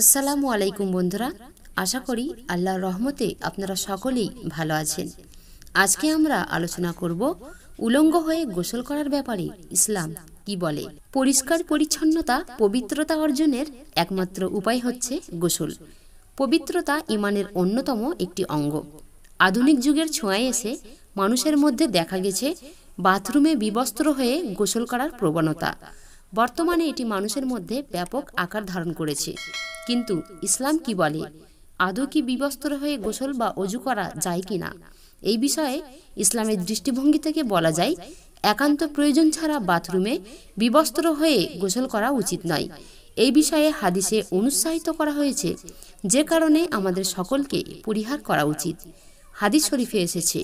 আসসালামু আলাইকুম বন্ধুরা, আশা করি আল্লাহর রহমতে আপনারা সকলেই ভালো আছেন। আজকে আমরা আলোচনা করব উলঙ্গ হয়ে গোসল করার ব্যাপারে ইসলাম কি বলে। পরিষ্কার পরিচ্ছন্নতা, পবিত্রতা অর্জনের একমাত্র উপায় হচ্ছে গোসল। পবিত্রতা ইমানের অন্যতম একটি অঙ্গ। আধুনিক যুগের ছোঁয়ায় এসে মানুষের মধ্যে দেখা গেছে, বাথরুমে বিবস্ত্র হয়ে গোসল করার প্রবণতা। বর্তমানে এটি মানুষের মধ্যে ব্যাপক আকার ধারণ করেছে। কিন্তু ইসলাম কি বলে? আদৌ কি বিবস্ত্র হয়ে গোসল বা অজু করা যায় কি না এই বিষয়ে ইসলামের দৃষ্টিভঙ্গি থেকে বলা যায়, একান্ত প্রয়োজন ছাড়া বাথরুমে বিবস্ত্র হয়ে গোসল করা উচিত নয়। এই বিষয়ে হাদিসে অনুৎসাহিত করা হয়েছে, যে কারণে আমাদের সকলকে পরিহার করা উচিত। হাদিস শরীফে এসেছে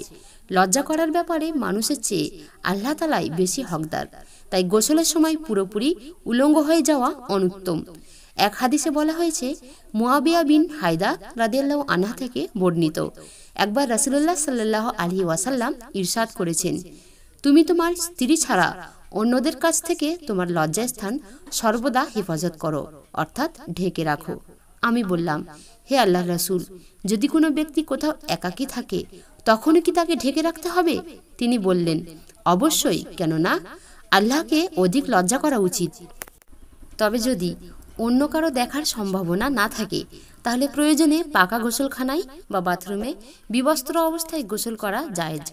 লজ্জা করার ব্যাপারে মানুষের চেয়ে আল্লাহ তালাই বেশি হকদার। তাই গোসলের সময় পুরোপুরি উলঙ্গ হয়ে যাওয়া অনুত্তম। এক হাদিসে বলা হয়েছে মুয়াবিয়া বিন হায়দা রাদিয়াল্লাহ আনহা থেকে বর্ণিত। একবার রাসুল্লাহ সাল্লাহ আলী ওয়াসাল্লাম ইরশাদ করেছেন, তুমি তোমার স্ত্রী ছাড়া অন্যদের কাছ থেকে তোমার লজ্জাস্থান সর্বদা হেফাজত করো, অর্থাৎ ঢেকে রাখো। আমি বললাম, হে আল্লাহ রাসুল, যদি কোনো ব্যক্তি কোথাও একাকী থাকে তখনও কি তাকে ঢেকে রাখতে হবে? তিনি বললেন, অবশ্যই, কেননা আল্লাহকে অধিক লজ্জা করা উচিত। তবে যদি অন্য কারও দেখার সম্ভাবনা না থাকে, তাহলে প্রয়োজনে পাকা গোসলখানায় বা বাথরুমে বিবস্ত্র অবস্থায় গোসল করা জায়েজ।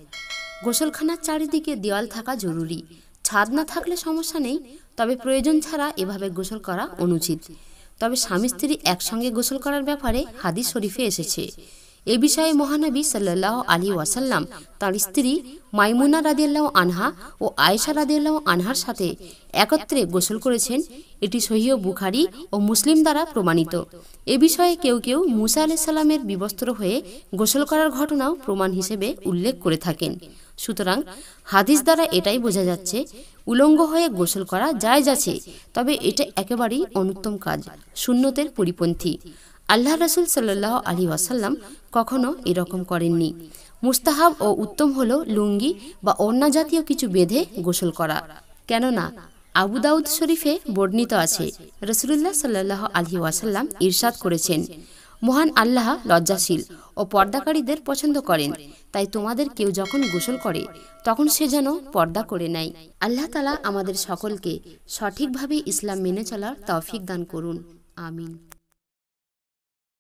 গোসলখানার চারিদিকে দেওয়াল থাকা জরুরি। ছাদ না থাকলে সমস্যা নেই, তবে প্রয়োজন ছাড়া এভাবে গোসল করা অনুচিত। তবে স্বামী স্ত্রী একসঙ্গে গোসল করার ব্যাপারে হাদিস শরীফে এসেছে। এ বিষয়ে মহানবী সাল্লাহ আলী ওয়াসাল্লাম তার স্ত্রী মাইমুনা রাদিয়াল্লাহ আনহা ও আয়েশা রাদিয়াল্লাহ আনহার সাথে একত্রে গোসল করেছেন। এটি সহিহ বুখারি ও মুসলিম দ্বারা প্রমাণিত। এ বিষয়ে কেউ কেউ মুসা আলাইসাল্লামের বিবস্ত্র হয়ে গোসল করার ঘটনাও প্রমাণ হিসেবে উল্লেখ করে থাকেন। সুতরাং হাদিস দ্বারা এটাই বোঝা যাচ্ছে, উলঙ্গ হয়ে গোসল করা জায়জ আছে, তবে এটা একেবারেই অনুত্তম কাজ শূন্যতের পরিপন্থী। আল্লাহ রসুল সাল্লাহ আলী ওয়াসাল্লাম কখনো এরকম করেননি। মুস্তাহাব ও উত্তম হল লুঙ্গি বা অন্য জাতীয় কিছু বেঁধে গোসল করা। কেননা, আবু দাউদ শরীফে বর্ণিত আছে রসুল্লাহ সাল্লাহ আলী ওয়াসাল্লাম ইরশাদ করেছেন, মহান আল্লাহ লজ্জাশীল ও পর্দাকারীদের পছন্দ করেন, তাই তোমাদের কেউ যখন গোসল করে, তখন সে যেন পর্দা করে নেয়। আল্লাহ তালা আমাদের সকলকে সঠিকভাবে ইসলাম মেনে চলার তৌফিক দান করুন। আমিন।